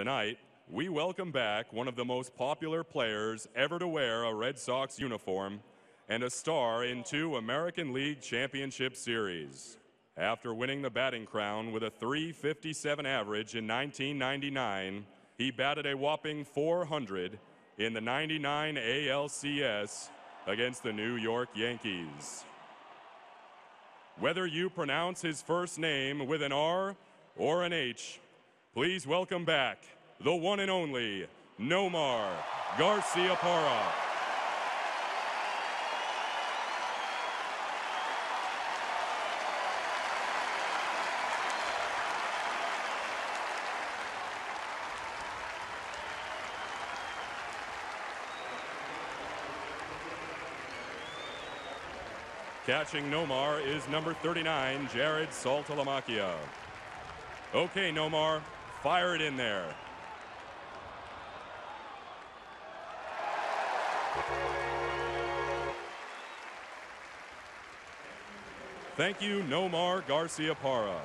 Tonight, we welcome back one of the most popular players ever to wear a Red Sox uniform and a star in two American League Championship Series. After winning the batting crown with a 357 average in 1999, he batted a whopping 400 in the 99 ALCS against the New York Yankees. Whether you pronounce his first name with an R or an H, please welcome back the one and only Nomar Garciaparra. Catching Nomar is number 39, Jarrod Saltalamacchia. Okay, Nomar, fire it in there. Thank you, Nomar Garciaparra.